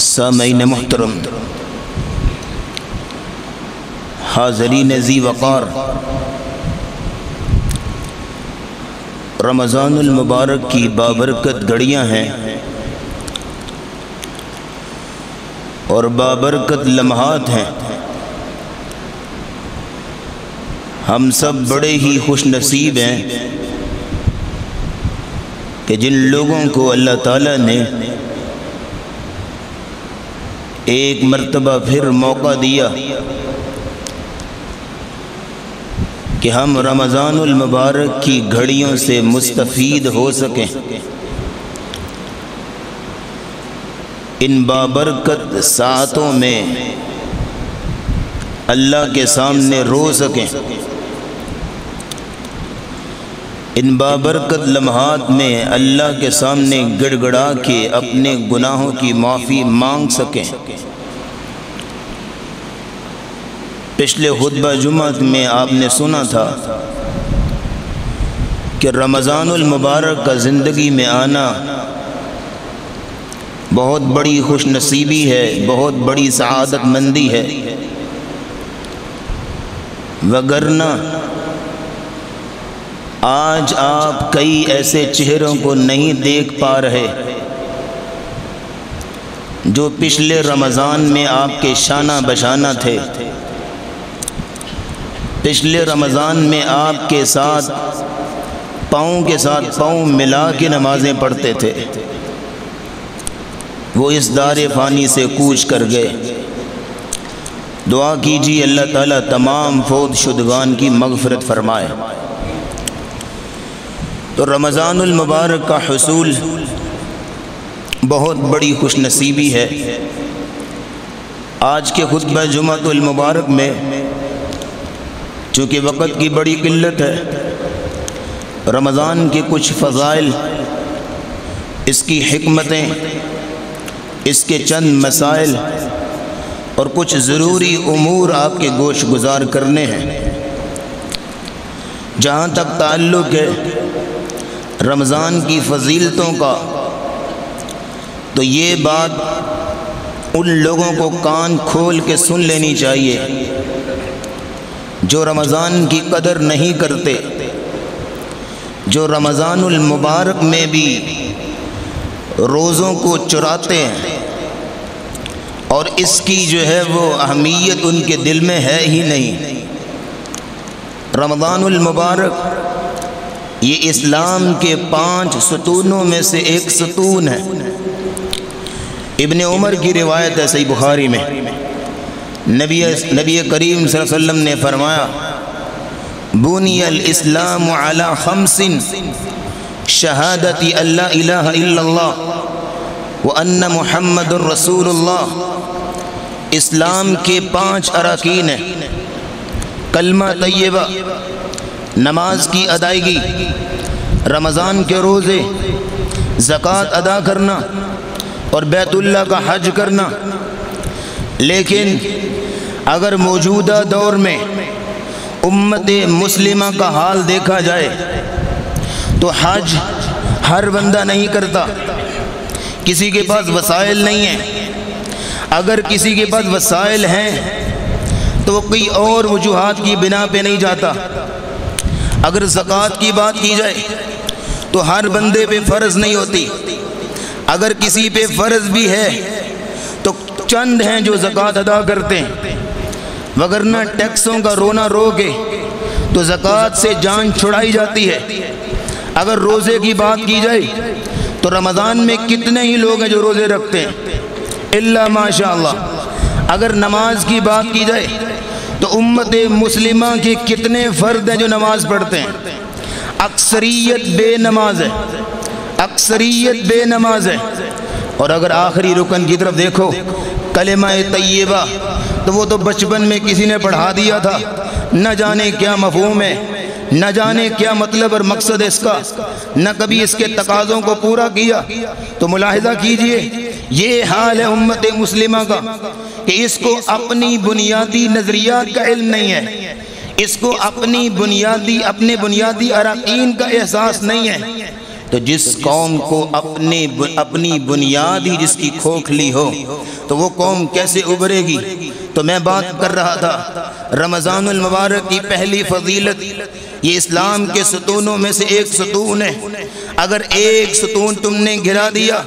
सामीन मोहतरम हाजरीन जी वक़ार रमज़ानमबारक की बाबरकत घड़ियाँ हैं और बाबरकत लम्हात हैं हम सब बड़े ही खुश नसीब हैं कि जिन लोगों को अल्लाह ताला ने एक मरतबा फिर मौका दिया कि हम रमज़ानुल मुबारक की घड़ियों से मुस्तफ़ीद हो सकें। इन बाबरकत सातों में अल्लाह के सामने रो सकें। इन बाबरकत लम्हात में अल्लाह के सामने गिड़गड़ा के अपने गुनाहों की माफ़ी मांग सकें। पिछले खुतबा जुमत में आपने सुना था कि रमज़ानुल मुबारक का ज़िंदगी में आना बहुत बड़ी खुश नसीबी है, बहुत बड़ी सआदत मंदी है। वगरना आज आप कई ऐसे चेहरों को नहीं देख पा रहे, जो पिछले रमज़ान में आपके शाना बशाना थे। पिछले रमज़ान में आपके साथ पाँव के साथ पाँव मिला के नमाज़ें पढ़ते थे। वो इस दार फ़ानी से कूच कर गए। दुआ कीजिए, अल्लाह ताला तमाम फौज शुदगान की मगफ़रत फरमाए। तो रमज़ानुल मुबारक का हसूल बहुत बड़ी खुश नसीबी है। आज के खुतब जुमतुल मुबारक में, चूँकि वक़्त की बड़ी किल्लत है, रमज़ान के कुछ फ़ज़ाइल, इसकी हमतें इसके चंद मसाइल और कुछ ज़रूरी अमूर आपके गोश गुजार करने हैं। जहाँ तक ताल्लुक़ है रमज़ान की फजीलतों का। तो ये बात उन लोगों को कान खोल के सुन लेनी चाहिए, जो रमज़ान की कदर नहीं करते, जो रमज़ानुल मुबारक में भी रोज़ों को चुराते हैं, और इसकी जो है वो अहमियत उनके दिल में है ही नहीं। रमज़ानुल मुबारक ये इस्लाम के पाँच सतूनों में से एक सतून है। इबन उमर की रिवायत है सही बुखारी में। नबी नबी करीम वसल्लम ने फरमाया, बुनियल इस्लाम अला खमसिन, शहादती अल्लाह इल्लल्लाह व अन्न मुहम्मद रसूलुल्लाह। इस्लाम के पाँच अरकान हैं। कलमा तय्यबा नमाज़ की अदायगी, रमज़ान के रोज़े, ज़क़़त अदा करना और बैतुल्ला का हज करना। लेकिन अगर मौजूदा दौर में उम्मत मुस्लिमा का हाल देखा जाए तो हज हर बंदा नहीं करता। किसी के पास वसाइल नहीं है। अगर किसी के पास वसाइल हैं तो कोई और वजूहत की बिना पे नहीं जाता। अगर ज़क़़त की बात की जाए तो हर बंदे पे फ़र्ज़ नहीं होती। अगर किसी पे फ़र्ज़ भी है तो चंद हैं जो ज़क़़त अदा करते हैं। वगरना टैक्सों का रोना रोके तो ज़क़़त से जान छुड़ाई जाती है। अगर रोज़े की बात की जाए तो रमज़ान में कितने ही लोग हैं जो रोज़े रखते हैं। इल्ला माशा अगर नमाज़ की बात की जाए तो उम्मत मुस्लिमा के कितने फ़र्द हैं जो नमाज़ पढ़ते हैं? अक्सरियत बेनमाज है। अक्सरियत बेनमाज है। और अगर आखिरी रुकन की तरफ़ देखो, कलेमा तय्यबा तो वो तो बचपन में किसी ने पढ़ा दिया था। न जाने क्या मफहूम है, न जाने क्या मतलब और मकसद है इसका। न कभी इसके तकाज़ों को पूरा किया। तो मुलाहिजा कीजिए ये हाल है उम्मत मुस्लिमा का, कि इसको अपनी बुनियादी नज़रियात का इल्म नहीं है। इसको अपनी बुनियादी, अपने बुनियादी अरकान का एहसास नहीं है। तो जिस कौम को अपने अपनी बुनियाद ही जिसकी खोखली हो तो वो कौम कैसे उभरेगी? तो मैं बात कर रहा था रमज़ान मुबारक की पहली फजीलत ये इस्लाम के सतूनों में से एक सतून है। अगर एक सतून तुमने गिरा दिया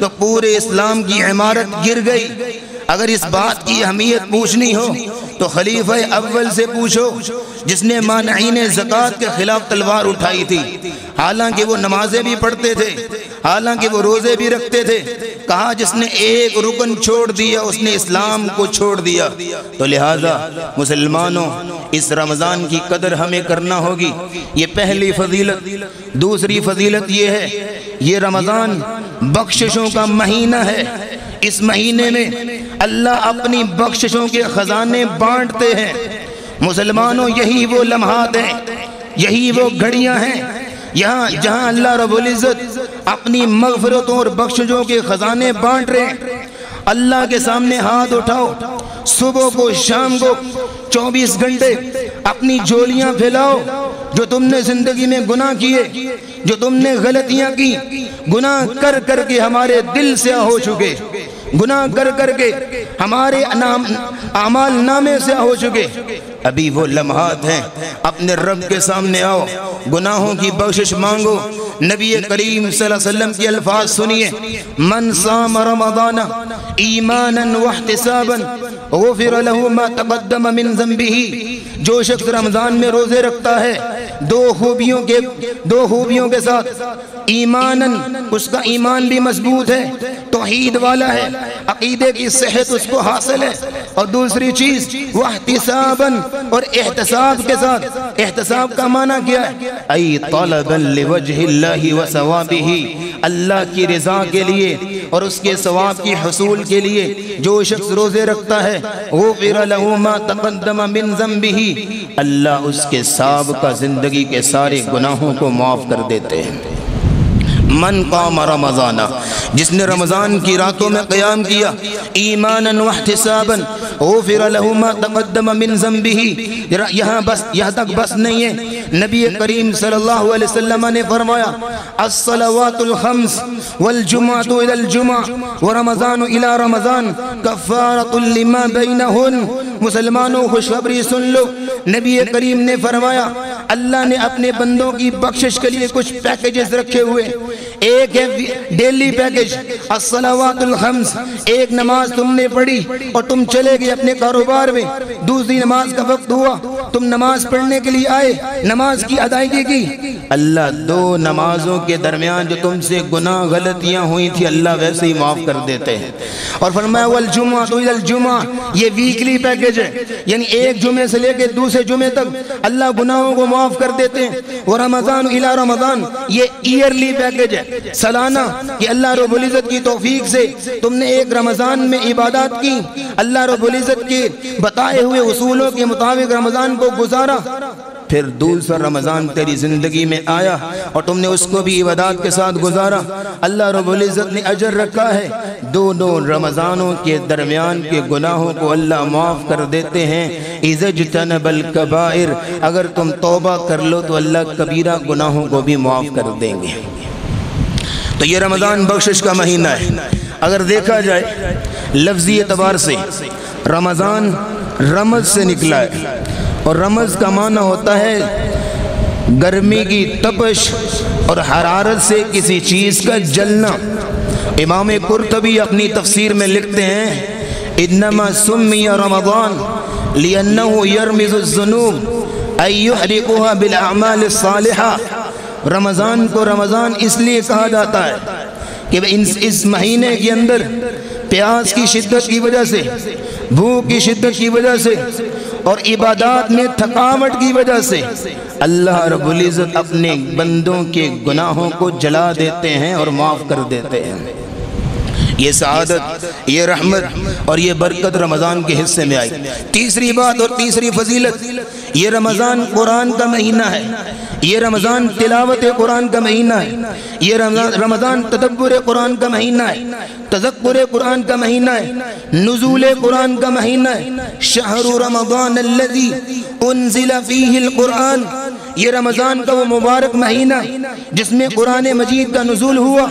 तो पूरे इस्लाम की इमारत गिर गई। अगर इस बात की अहमियत पूछनी हो तो खलीफ अव्वल से पूछो, जिसने मान ज़क़़त के ख़िलाफ़ तलवार उठाई थी। हालाँकि वो नमाजें भी पढ़ते थे हालाँकि वो रोज़े भी रखते थे। कहा, जिसने एक रुकन छोड़ दिया, उसने इस्लाम को छोड़ दिया। तो लिहाजा, मुसलमानों, इस रमज़ान की कदर हमें करना होगी। ये पहली फजीलत। दूसरी फजीलत ये है, ये रमज़ान बख्शिशों का महीना है। इस महीने में अल्लाह अपनी बख्शिशों के ख़जाने बांटते हैं। मुसलमानों, यही वो लम्हात हैं यही वो घड़ियाँ हैं यहाँ जहाँ अल्लाह रबुल्ज़त अपनी मगफरतों और बख्शों के ख़जाने बांट रहे अल्लाह के सामने हाथ उठाओ, सुबह को शाम को 24 घंटे अपनी जोलियाँ फैलाओ, जो तुमने ज़िंदगी में गुनाह किए, जो तुमने गलतियाँ की, गुनाह कर करके हमारे दिल से हो चुके। गुनाह कर करके हमारे नाम, अमाल नामे से हो चुके। अभी वो लम्हात हैं। अपने रब के सामने आओ। गुनाहों की बख्शिश मांगो। नबी करीम वसल्लम के अल्फाज सुनिए। मन साम रमदान ईमान वहतिसाबन मा तक़द्दम मिन ज़ंबिही जो शख्स रमज़ान में रोज़े रखता है दो खूबियों के, दो खूबियों के साथ ईमानन, उसका ईमान भी मज़बूत है, तोहीद वाला है, अकीदे की सेहत उसको हासिल है। और दूसरी चीज़, वह तिसाबन और एहतसाब के साथ, एहतसाब का माना क्या है? अल्लाह की रजा के लिए और उसके सवाब की हसूल के लिए जो शख्स रोज़े रखता है वो फिर तकदम मिन जम्बिही, अल्लाह उसके साब का ज़िंदगी के सारे गुनाहों को माफ़ कर देते हैं। मन काम रमज़ाना, जिसने रमज़ान की रातों में क़याम किया ईमान वहतसाबन ओ फिर तकदम मिन जम्बिही। यहाँ बस, यहाँ तक बस नहीं है। नबी करीम सल्लल्लाहु अलैहि वसल्लम ने फरमाया, अस्सलावातुल खम्स वल जुमातु इलल जुमा व रमज़ान इला रमज़ान, कफ़ारतुल लिमा बैनहुन मुसलमानों, खुशखबरी सुन लो। नबी करीम ने फरमाया, अल्लाह ने अपने बंदों की बख्शिश के लिए कुछ पैकेजेस रखे हुए। एक है डेली पैकेज असलावातुल खम्स एक नमाज़ तुमने पढ़ी और तुम चले गए अपने कारोबार में। दूसरी नमाज़ का वक्त हुआ। तुम नमाज़ पढ़ने के लिए आए, नमाज़ की अदायगी की। अल्लाह, दो नमाजों के दरमियान जो तुमसे गुनाह, गलतियाँ हुई थी, अल्लाह वैसे ही माफ़ कर देते हैं। और फरमाया, वल जुमा तो जुमा ये वीकली पैकेज है। यानी एक जुमे से लेकर दूसरे जुमे तक अल्लाह गुनाहों को माफ़ कर देते हैं। और रमज़ान इला रमज़ान, ये ईयरली पैकेज है। सालाना, कि अल्लाह रबुल्ज़त की तोफीक से तुमने एक रमज़ान में इबादत की। अल्लाह रबुल्ज़त के बताए हुए उसूलों के मुताबिक रमज़ान को गुजारा। फिर दूसरा रमज़ान तेरी ज़िंदगी में आया और तुमने उसको भी इबादत के साथ गुजारा। अल्लाह रब्ज़त ने अजर रखा है। दोनों रमज़ानों के दरमियान के गुनाहों को अल्लाह माफ़ कर देते हैं। इज़ज तनबल कबायर अगर तुम तोबा कर लो तो अल्लाह कबीरा गुनाहों को भी माफ़ कर देंगे। तो ये रमज़ान बख्शिश का महीना है। अगर देखा जाए, लफ्ज़ी एतबार से, रमज़ान रमज से निकला है। और रमज़ का माना होता है गर्मी की तपश और हरारत से किसी चीज़ का जलना। इमाम कुरतबी अपनी तफसीर में लिखते हैं इन्नमा सुमिया रमज़ान लियनूब रमज़ान को रमज़ान इसलिए कहा जाता है कि इस, इस महीने के अंदर प्यास की शिद्दत की वजह से भूख की शिद्दत की वजह से और इबादत में थकावट की वजह से अल्लाह रबुल्ज़त अपने बंदों के गुनाहों को जला देते हैं और माफ़ कर देते हैं। ये सआदत ये रहमत और ये बरकत रमज़ान के हिस्से में आई। तीसरी बात और तीसरी फजीलत, ये रमज़ान कुरान का महीना है। ये रमज़ान तिलावत कुरान का महीना है। ये रमज़ान तदब्बर कुरान का महीना है। तजक्र कुरान का महीना है। नजूल कुरान का महीना है। शहर रमज़ान कुरान। ये रमज़ान का वो मुबारक महीना जिसमें कुरान मजीद का नजूल हुआ।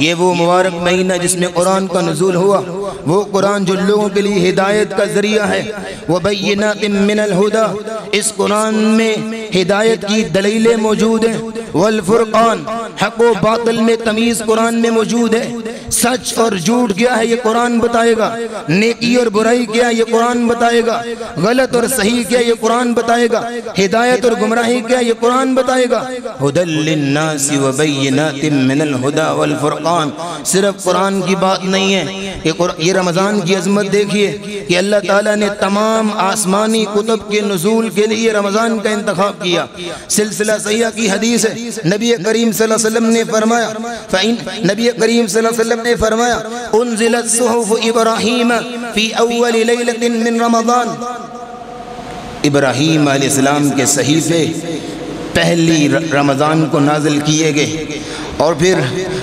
ये वो मुबारक महीना जिसमें कुरान का नजूल हुआ। वो कुरान जो लोगों के लिए हिदायत का ज़रिया है। वह बैनातिम मिनल हुदा। इस कुरान में हिदायत की दलीलें मौजूद हैं। वल फुरकान, हक बातल में तमीज़ कुरान में मौजूद है। सच और झूठ क्या है ये कुरान बताएगा? नेकी और बुराई क्या है ये कुरान बताएगा? गलत और सही क्या ये कुरान बताएगा? हिदायत और गुमराही क्या ये कुरान बताएगा? फुरकान सिर्फ़ कुरान की बात नहीं है। कि ये रमज़ान की अजमत देखिए कि अल्लाह ताला ने तमाम आसमानी कुतुब के नजूल के लिए रमज़ान का इंतखब किया। सिलसिला सैया की हदीस है। नबी करीम वसल्लम ने फरमाया नबी करीम वसल्लम ने फरमाया उन इब्राहिम मिन रमज़ान। इब्राहिम के सहीफे पहली रमज़ान को नाजिल किए गए। और फिर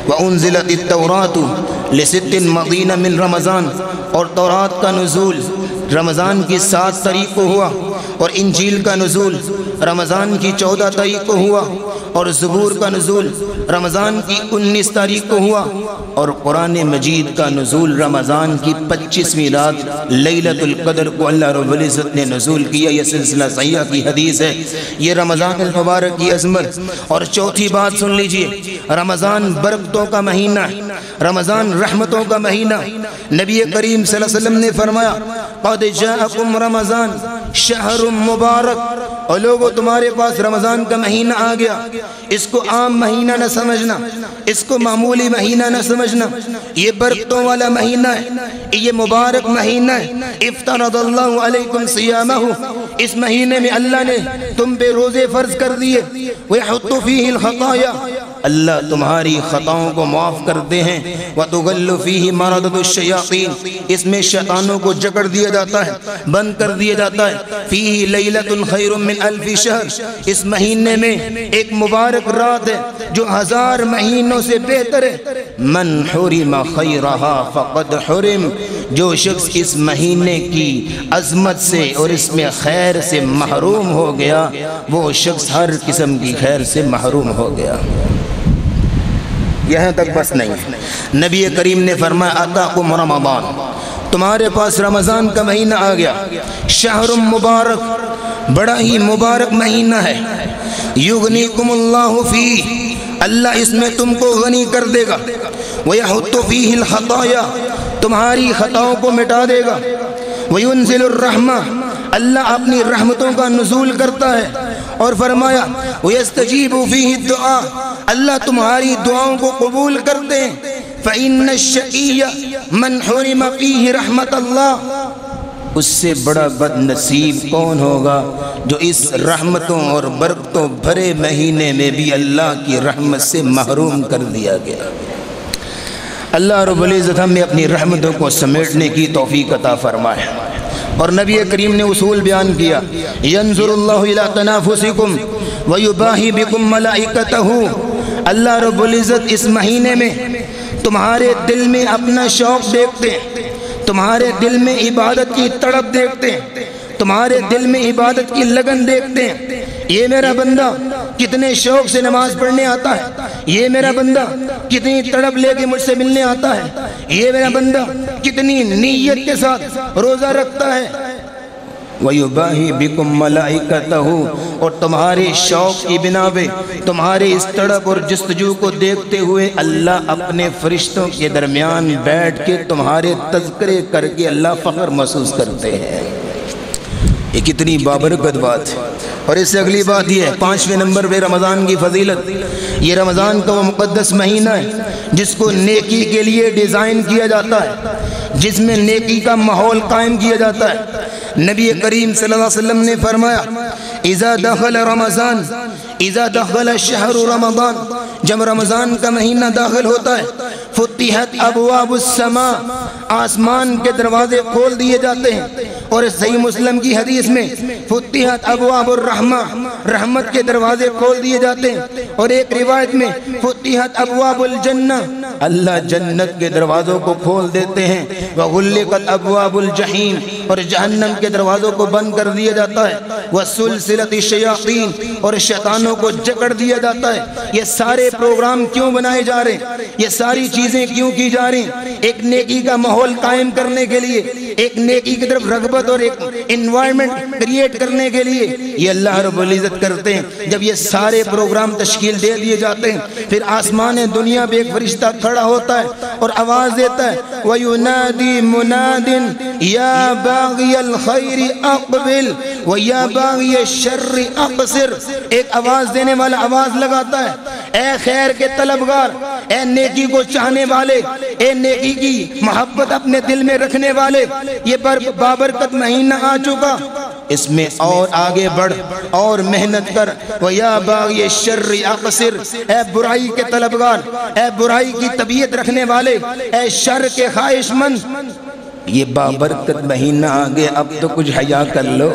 व उन ज़िलत तौरात लसिन मदीना मिन रमज़ान और तौरात का नजूल रमज़ान की सात तारीख को हुआ। और इंजील का नजूल रमज़ान की चौदह तारीख को हुआ और ज़बूर का नजूल रमज़ान की उन्नीस तारीख को हुआ और कुरान मजीद का नजूल रमज़ान की पच्चीसवीं रात लतुल्क़दर को अल्लाह रब्ज़त ने नजूल किया। यह सिलसिला सैया की हदीस है। ये रमज़ान मुबारक की अजमत। और चौथी बात सुन लीजिए। रमज़ान बरकतों का महीना, रमज़ान रहमतों का महीना। नबी करीम वसल्लम ने फरमाया रमज़ान। शहर मुबारक। और लोगों, तुम्हारे पास रमज़ान का महीना आ गया। इसको आम महीना न समझना, इसको मामूली महीना न समझना। ये बरकतों वाला महीना है, ये मुबारक महीना है। इफ्तारकुम सियाम इस महीने में अल्लाह ने तुम पे रोज़े फ़र्ज़ कर दिए। वह अल्लाह तुम्हारी ख़ताओं को माफ़ करते हैं। व तुगल्फ़ी मरदशयातीन इसमें शैतानों को जकड़ दिया जाता है, बंद कर दिया जाता है। फ़ी लैलतुलखैरमिन अल्फ़ी शहर। इस महीने में एक मुबारक रात है, जो हज़ार महीनों से बेहतर है। मन हुरिम खैरहा फ़कद हुरिम। जो शख्स इस महीने की अजमत से और इसमें खैर से महरूम हो गया, वो शख्स हर किस्म की खैर से महरूम हो गया। यहाँ तक बस नहीं। नबी करीम ने फरमाया आता कुम रमबान तुम्हारे पास रमज़ान का महीना आ गया। शहर मुबारक, बड़ा ही मुबारक महीना है। युगनी कुमल्लाफी अल्लाह इसमें तुमको गनी कर देगा। वह फ़ी खताया, तुम्हारी खताओं को मिटा देगा। वयुनजिलरहमा अल्लाह अपनी रहमतों का नजूल करता है। और फरमाया वस्तजीब दुआ अल्लाह तुम्हारी दुआओं को कबूल फ़ैन मन रहमत अल्लाह उससे बड़ा बदनसीब कौन होगा जो इस रहमतों और बरकतों भरे महीने में भी अल्लाह की रहमत से महरूम कर दिया गया। अल्लाह रबुल्ज़त हमें अपनी रहमतों को समेटने की तोफ़ी अता फरमाए। और नबी करीम ने उसूल बयान किया यनजुरनाफुसिकुम वयुबाही बिकुम मलाइकतहू। अल्लाह रबुल्ज़त इस महीने में तुम्हारे दिल में अपना शौक़ देखते हैं। तुम्हारे दिल में इबादत की तड़प देखते हैं। तुम्हारे दिल में इबादत की लगन देखते हैं। ये मेरा बंदा कितने शौक से नमाज़ पढ़ने आता है। ये मेरा बंदा कितनी तड़प लेके मुझसे मिलने आता है। ये मेरा बंदा कितनी नीयत के साथ रोज़ा रखता है। वयुबाही बिकुम मलाइकतहु। और तुम्हारे शौक की बिना पे तुम्हारे इस तड़प और जस्तजू को देखते हुए अल्लाह अपने फरिश्तों के दरमियान बैठ के तुम्हारे तस्करे करके अल्लाह फ़ख्र महसूस करते हैं। ये कितनी बाबरकत बात है। और इससे अगली बात यह है, पाँचवें नंबर पे रमज़ान की फजीलत। ये रमज़ान का वो मुक़दस महीना है, जिसको नेकी के लिए डिज़ाइन किया जाता है, जिसमें नेकी का माहौल कायम किया जाता है। नबी करीम वसल्लम ने फरमाया, इज़ा दखल रमज़ान, इज़ा दखल शहर रमज़ान। जब रमज़ान का महीना दाखिल होता है फुतिहत अबवाबुस्समा आसमान के दरवाजे खोल दिए जाते हैं। और सही मुस्लिम की हदीस में फुतिहत अबवाबुर्रहमा रहमत के दरवाजे खोल दिए जाते हैं। और एक रिवायत में फुतिहत अबवाबुल जन्ना, अल्लाह जन्नत के दरवाज़ों को खोल देते हैं। वह गुल्लिकत अबवाबुल जहीम और जहन्नम के दरवाज़ों को बंद कर दिया जाता है। वह सुलसिलत शयातीन और शैतानों को जकड़ दिया जाता है। ये सारे प्रोग्राम क्यों बनाए जा रहे ये सारी चीज़ें क्यों की जा रही एक नेकी का माहौल कायम करने के लिए, एक नेकी की तरफ़ रगबत और एक इन्वायरमेंट क्रिएट करने के लिए ये अल्लाह रब्बुल इज़्ज़त करते हैं। जब ये सारे प्रोग्राम तश्कील दे दिए जाते हैं, फिर आसमान दुनिया में एक फरिश्ता खड़ा होता है और आवाज़ देता है, वयुनादी मुनादिन, या बागियल खैर अकबिल व बागी शर्र अकसर एक आवाज़ देने वाला आवाज़ लगाता है ए खैर के तलबगार ए नेकी को चाहने वाले ए नेकी की मोहब्बत अपने दिल में रखने वाले ये पर बाबरकत महीना आ चुका इसमें और आगे बढ़ और मेहनत कर वह या बाग शर्र अकसर ए बुराई के तलबगार ए बुराई की तबीयत रखने वाले ए शर के ख्वाहिशमंद ये बाबरकत महीना आ गया अब तो कुछ हया कर लो।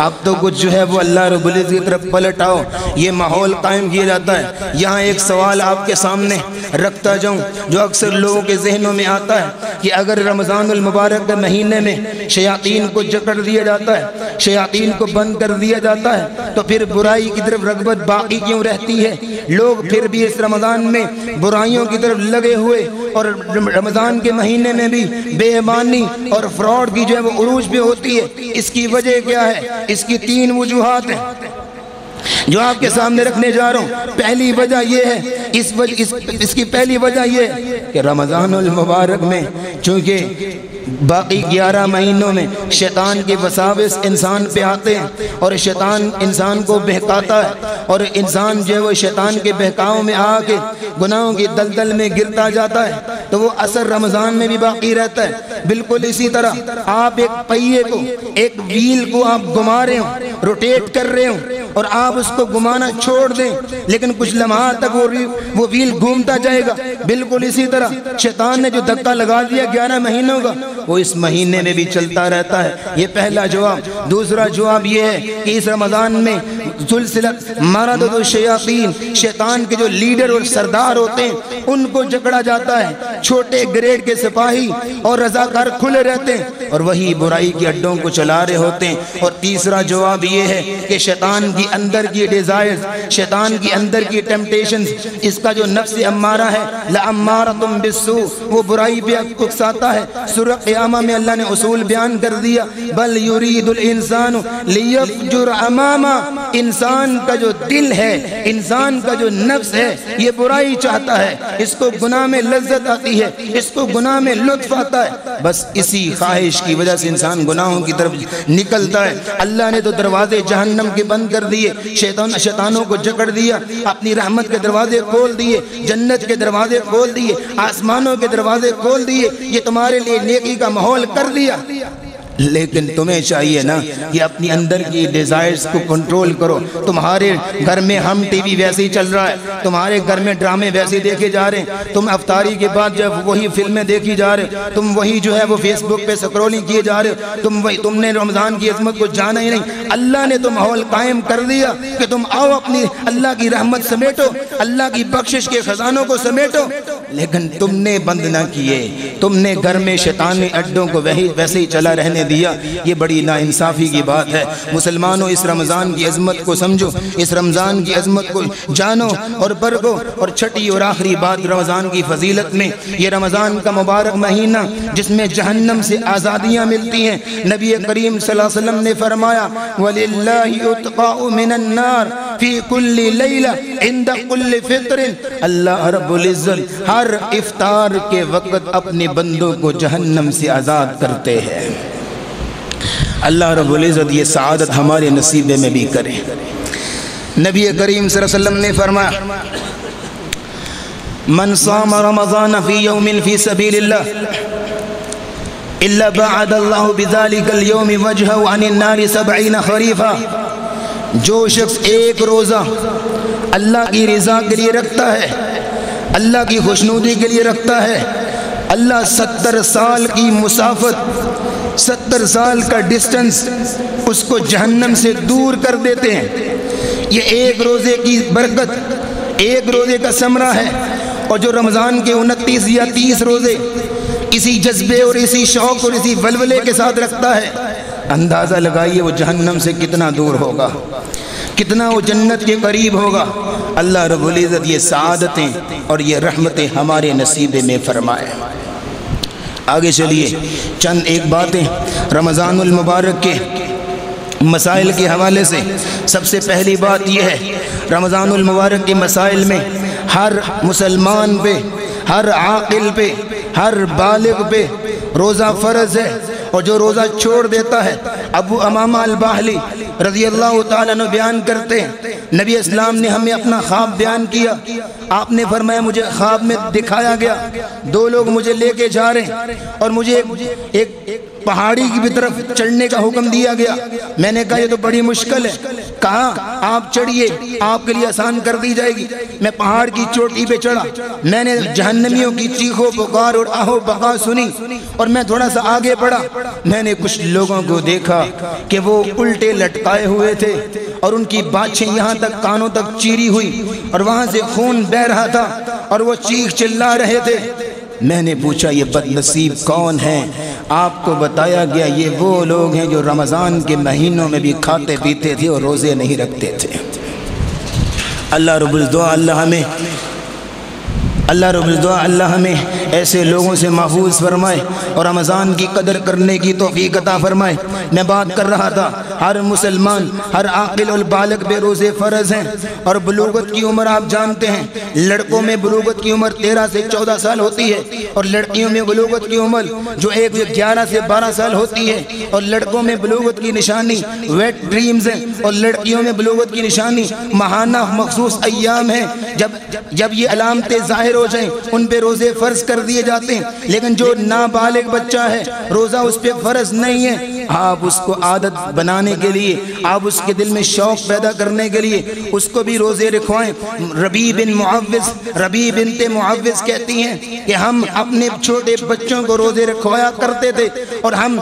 अब तो कुछ जो है वो अल्लाह रबुल की तरफ़ पलट आओ ये माहौल कायम किया जाता है। यहाँ एक सवाल आपके सामने रखता जाऊँ, जो अक्सर लोगों के जहनों में आता है। कि अगर रमज़ान मुबारक के महीने में शयातीन को जकड़ दिया जाता है, शयातीन को बंद कर दिया जाता है तो फिर बुराई की तरफ़ रगबत बाकी क्यों रहती है? लोग फिर भी इस रमज़ान में बुराइयों की तरफ़ लगे हुए और रमज़ान के महीने में भी बेईमानी और फ्रॉड की जो है वो उरूज भी होती है। इसकी वजह क्या है? इसकी तीन वजूहत हैं। जो आपके सामने रखने जा रहा हूँ पहली वजह यह है इस वजह इस, इसकी पहली वजह यह है कि रमज़ान मुबारक में चूँकि बाकी ग्यारह महीनों में शैतान के वसाविस इंसान पे आते हैं और शैतान इंसान को बहकाता है और इंसान जो है वो शैतान के बहकाव में आके गुनाहों की दलदल में गिरता जाता है तो वो असर रमज़ान में भी बाकी रहता है। बिल्कुल इसी तरह आप एक पहिए को, एक व्हील को आप घुमा रहे हो, रोटेट कर रहे हो और आप उसको घुमाना छोड़ दें, लेकिन कुछ लम्हा तक वो वो व्हील घूमता जाएगा। बिल्कुल इसी तरह। शैतान ने जो धक्का लगा दिया ग्यारह महीनों का, वो इस महीने में भी चलता रहता है। ये पहला जवाब। दूसरा जवाब ये है कि इस रमज़ान में सुलसिलत मरद शयातीन, शैतान के जो लीडर और सरदार होते हैं, उनको जकड़ा जाता है। छोटे ग्रेड के सिपाही और रजाकार खुले रहते हैं और वही बुराई के अड्डों को चला रहे होते हैं। और तीसरा जवाब ये है कि शैतान की अंदर की डिज़ायर शैतान की अंदर की टेम्पटेशन इसका जो नफ्स अम्मारा है तुम बिस्सू वो बुराई पे उकसाता है सुर क़यामा में अल्लाह ने उसूल बयान कर दिया बल युरीदुल इंसान लियफजुर अमामा इंसान का जो दिल है इंसान का जो नफ्स है ये बुराई चाहता है इसको गुनाह में लज्जत आती है इसको गुनाह में लुत्फ आता है बस इसी ख्वाहिश की वजह से इंसान गुनाहों की तरफ़ निकलता है अल्लाह ने तो दरवाजे जहन्नम के बंद कर दिए शैतान शैतानों को जकड़ दिया अपनी रहमत के दरवाजे खोल दिए जन्नत के दरवाजे खोल दिए, आसमानों के दरवाजे खोल दिए, ये तुम्हारे लिए नेकी का माहौल कर दिया। लेकिन तुम्हें चाहिए ना कि अपनी अंदर की डिज़ायर्स को कंट्रोल करो। तुम्हारे घर में हम टीवी वैसे ही चल रहा है। तुम्हारे घर में ड्रामे वैसे देखे जा रहे हैं। तुम अफ्तारी के बाद जब वही फ़िल्में देखी जा रहे हो, तुम वही जो है वो फेसबुक पे स्क्रोलिंग किए जा रहे हो। तुम वही, तुमने रमज़ान की अजमत को जाना ही नहीं। अल्लाह ने तो माहौल कायम कर दिया कि तुम आओ अपनी अल्लाह की रहमत समेटो, अल्लाह की बख्शिश के खजानों को समेटो। लेकिन तुमने बंद ना किए। तुमने घर में शैतानी अड्डों को वही, वैसे ही चला रहने दिया, ये बड़ी नाइंसाफ़ी की बात है। मुसलमानों, इस रमज़ान की अजमत को समझो, इस रमज़ान की अजमत को जानो और बरगो और छठी और आखिरी बात रमज़ान की फजीलत में। ये रमज़ान का मुबारक महीना, जिसमें जहन्नम से आज़ादियाँ मिलती हैं। नबी करीम वसल्लम ने फरमाया अल्लाह हर इफ्तार के वक़्त अपने बंदों को जहन्नम से आज़ाद करते हैं। अल्लाह रबुल्ज़त ये सआदत हमारे नसीबे में भी करे। नबी करीम वसल्लम ने फरमाया, मन साम रमज़ान फ़ी यौमिन फ़ी सबीलिल्लाह, इल्ला बअदल्लाहु बिज़ालिकल यौमि वजहहु अनिन नारि सबईन खरीफा। जो शख्स एक रोज़ा अल्लाह की रज़ा के लिए रखता है, अल्लाह की खुशनुदी के लिए रखता है, अल्लाह सत्तर साल की मुसाफत सत्तर साल का डिस्टेंस उसको जहन्नम से दूर कर देते हैं। ये एक रोज़े की बरकत, एक रोज़े का समरा है और जो रमज़ान के उनतीस या तीस रोज़े इसी जज्बे और इसी शौक़ और इसी वलवले के साथ रखता है, अंदाज़ा लगाइए वो जहन्नम से कितना दूर होगा, कितना वो जन्नत के करीब होगा। अल्लाह रबुल्ज़त ये सादतें और ये रहमतें हमारे नसीबे में फरमाए। आगे चलिए। चंद एक बातें रमज़ानुल मुबारक के मसाइल के हवाले से। सबसे पहली बात यह है रमज़ानुल मुबारक के मसाइल में हर मुसलमान पे हर आकिल पे हर बालिग पे रोज़ा फ़र्ज़ है। और जो रोज़ा छोड़ देता है अबू अमामा अलबाहली रज़ी अल्लाह तु बयान करते हैं नबी इस्लाम ने हमें अपना ख्वाब बयान किया। आपने फरमाया मुझे ख्वाब में दिखाया गया। दो लोग मुझे लेके जा रहे और मुझे एक, एक पहाड़ी की तरफ़ चढ़ने का हुक्म दिया गया। मैंने कहा ये तो बड़ी मुश्किल है। कहा आप चढ़िए आपके लिए आसान कर दी जाएगी। मैं पहाड़ की चोटी पे चढ़ा। मैंने जहन्नमियों की चीखों पुकार और आहो बका सुनी। और मैं थोड़ा सा आगे बढ़ा। मैंने कुछ लोगों को देखा कि वो उल्टे लटकाए हुए थे और उनकी बाछें यहाँ तक कानों तक चीरी हुई और वहाँ से खून बह रहा था और वो चीख चिल्ला रहे थे। मैंने पूछा, ये बदनसीब कौन है? आपको बताया गया, ये वो लोग हैं जो रमज़ान के महीनों में भी खाते पीते थे और रोज़े नहीं रखते थे। अल्लाह रबुल अल्लाह हमें, अल्लाह रबुल्दुआ अल्लाह हमें ऐसे लोगों से महफूज फरमाए और रमज़ान की कदर करने की तोफ़ी अता फरमाए। मैं बात कर रहा था, हर मुसलमान, हर आकिल और बालक बेरोज़े फ़र्ज़ हैं और बलूगत की उम्र आप जानते हैं। लड़कों में बलूगत की उम्र तेरह से चौदह साल होती है और लड़कियों में बलूगत की उम्र जो एक ग्यारह से बारह साल होती है और लड़कों में बलूगत की निशानी वेट ड्रीम्स हैं और लड़कियों में बलूगत की निशानी महाना मखसूस अयाम है। जब जब ये अलामतें ज़ाहिर हो जाए, उन पे रोज़े फ़र्ज़ कर दिए जाते हैं। लेकिन जो नाबालिग बच्चा है रोज़ा उस पर फ़र्ज़ नहीं है। आप उसको आदत बनाने के लिए, आप उसके दिल में शौक पैदा करने के लिए उसको भी रोज़े रखवाएँ। रबी बिन मुआविस रबी बिन ते मुआविस कहती हैं कि हम अपने छोटे बच्चों को रोज़े रखवाया करते थे और हम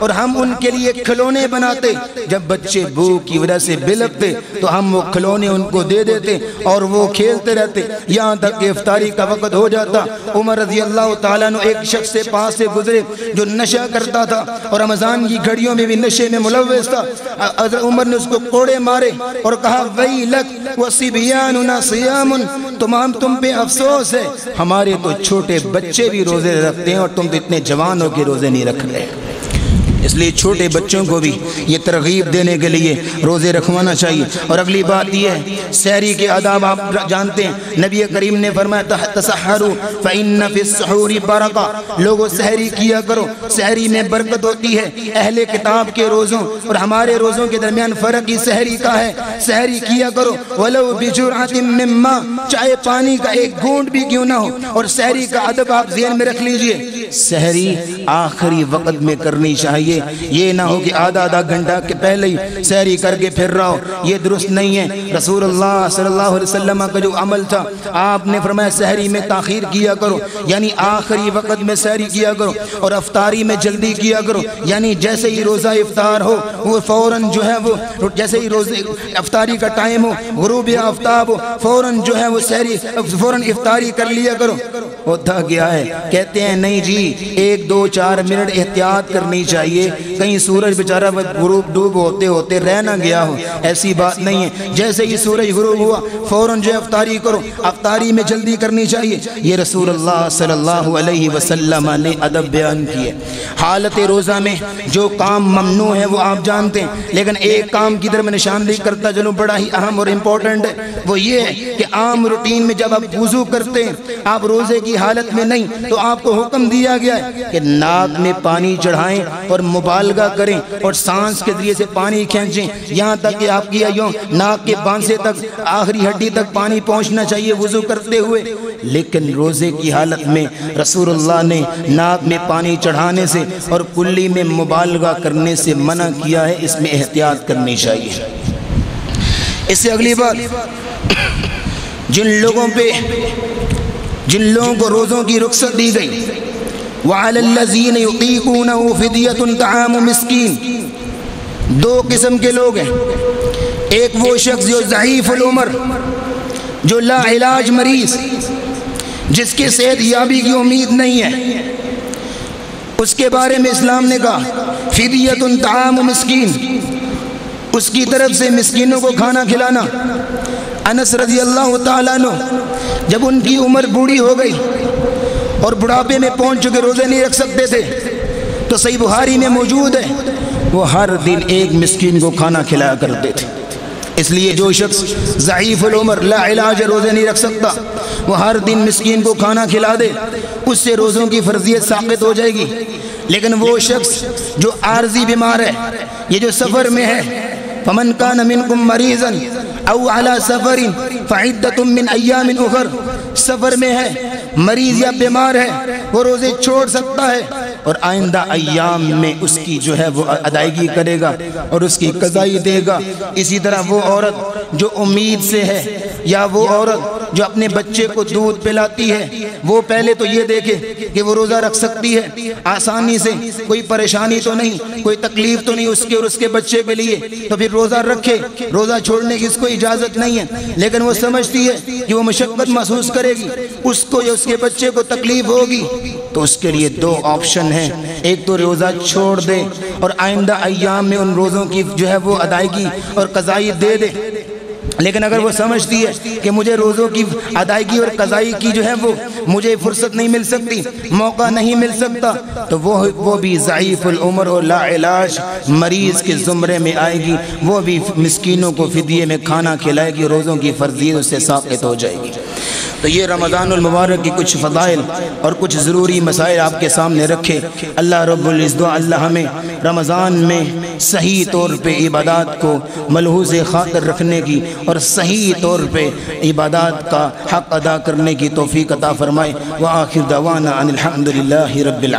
और हम उनके लिए खिलौने बनाते। जब बच्चे भूख की वजह से बिलकते तो हम वो खिलौने उनको दे देते और वो खेलते रहते। यहाँ तक इफ्तारी का वक़्त हो जाता। उमर रज़ी अल्लाह तु एक एक शख्स के पास से गुजरे, जो नशा करता था और रमज़ान की घड़ियों में भी नशे में मुलवस था। उमर ने उसको कोड़े मारे और कहा वही लक वसीबियान सियामुन, तमाम तुम पे अफसोस है। हमारे तो छोटे बच्चे भी रोज़े रखते हैं और तुम तो इतने जवानों के रोज़े नहीं रख रहे। इसलिए छोटे बच्चों को भी ये तरगीब देने के लिए रोज़े रखवाना चाहिए। और अगली बात यह है शहरी के आदाब आप जानते हैं। नबी करीम ने फरमाया लोगों सहरी किया करो। सहरी में बरकत होती है अहले किताब के रोज़ों। और हमारे रोज़ों के दरमियान फ़र्क ही सहरी का है। सहरी किया करो। वलो बिजुरातिम्मा चाहे पानी का एक घूंट भी क्यों ना हो। और सहरी का अदब आप जेन में रख लीजिए। सहरी आखिरी वक्त में करनी चाहिए। चाहिए। ये ना हो कि आधा आधा घंटा के पहले ही सहरी करके फिर रहा। हो ये दुरुस्त नहीं है। रसूल सल्लल्लाहु अलैहि वसल्लम का जो अमल था, आपने फरमाया सहरी में ताखिर किया करो। यानी आखिरी वक्त में सहरी किया करो और अफ्तारी में जल्दी किया करो। यानी जैसे ही रोज़ा इफ्तार हो, वो फ़ौर जो है वो जैसे ही रोज़े अफ्तारी का टाइम हो गुरूब आफ्ताब हो फ़ौर जो है वो सहरी फ़ौर इफ्तारी कर लिया करो। होता क्या है। कहते हैं, नहीं जी, एक, दो, चार मिनट एहतियात करनी चाहिए। कहीं सूरज बेचारा गुरूब डूब होते होते रह ना गया हो। ऐसी बात नहीं है। जैसे ही सूरज गुरूब हुआ, फ़ौरन जो अफ्तारी करो। अफ्तारी में जल्दी करनी चाहिए। ये रसूल सल्लल्लाहु अलैहि वसल्लम ने अदब बयान किए। हालत रोज़ा में जो काम ममनू है, वो आप जानते हैं। लेकिन एक काम की तरफ़ निशानदेही करता चलूँ बड़ा ही अहम और इम्पोर्टेंट है। वो ये है कि आम रूटीन में जब आप वज़ू करते हैं, आप रोज़े हालत में नहीं तो आपको हुक्म दिया गया है कि नाक में पानी चढ़ाएँ और मुबालगा करें और सांस के ज़रिए से पानी खींचें। यहाँ तक कि आपकी यूँ नाक के बांसे तक, आखिरी हड्डी तक पानी पहुँचना चाहिए वज़ू करते हुए। लेकिन रोज़े की हालत में रसूलुल्लाह ने नाक में पानी चढ़ाने से और कुल्ली में मुबालगा करने से मना किया है, इसमें एहतियात करनी चाहिए। इससे अगली बात, जिन लोगों पे जिन लोगों को रोज़ों की रुख्सत दी गई वालजीन मिस्कीन। दो किस्म के लोग हैं। एक वो शख्स जो ज़यीफ़ुल उमर, जो लाइलाज मरीज़, जिसके सेहत याबी की उम्मीद नहीं है। उसके बारे में इस्लाम ने कहा फिदियत ताम मस्किन। उसकी तरफ़ से मस्किनों को खाना खिलाना। अनस रज़ी अल्लाह तु जब उनकी उम्र बूढ़ी हो गई और बुढ़ापे में पहुँच चुके, रोज़े नहीं रख सकते थे तो सही बुहारी में मौजूद है, वो हर दिन एक मिस्किन को खाना खिलाया करते थे। इसलिए जो शख्स ज़यीफ़ुलमर लाइलाज रोज़े नहीं रख सकता, वो हर दिन मिस्किन को खाना खिला दे, उससे रोज़ों की फर्जियत साबित हो जाएगी। लेकिन वो शख्स जो आर्जी बीमार है, ये जो सफ़र में है, फमन का नमिन कुम मरीजन अला सफ़रिन, फ़ाइदतुम मिन उखर। सफ़र में है, मरीज़ या बीमार है, वो रोज़े छोड़ सकता है, और आइंदा अयाम में उसकी जो है वो अदायगी करेगा, और उसकी कज़ाई देगा। इसी तरह वो औरत जो उम्मीद से है, या वो औरत जो अपने बच्चे को दूध पिलाती है, वो पहले तो ये देखे कि वो रोज़ा रख सकती है। आसानी से कोई परेशानी तो नहीं, कोई तकलीफ़ तो नहीं उसके और उसके बच्चे के लिए। तो फिर रोज़ा रखे, रोज़ा छोड़ने की इसको इजाज़त नहीं है। लेकिन वो समझती है कि वो मशक्क़त महसूस करेगी, उसको या उसके बच्चे को तकलीफ़ होगी। तो उसके लिए दो ऑप्शन है। एक तो रोज़ा छोड़ दे और आइंदा अयाम में उन रोज़ों की जो है वो अदायगी और कज़ाई दे दे। लेकिन अगर वो समझती है कि मुझे रोज़ों की अदायगी और कज़ाई की जो है वो मुझे फुर्सत नहीं मिल सकती मौका नहीं मिल सकता तो वो वो भी ज़यीफ़ुल उम्र और लाइलाज मरीज़ के ज़ुमरे में आएगी वो भी मस्किनों को फिदिये में खाना खिलाएगी रोज़ों की फर्जियत उससे साबित हो जाएगी। तो ये रमज़ानमबारक की कुछ फ़दाइल और कुछ ज़रूरी मसाइल आपके सामने रखे। अल्लाह रब्ज़ अल्लाह हमें रमज़ान में सही तौर पर इबादत को मलहूज ख़ातर रखने की और सही तौर पर इबादत का हक़ अदा करने की तोफ़ी अता फ़रमाए। व आखिर दवाना अनिलहमदिल्ला रबाल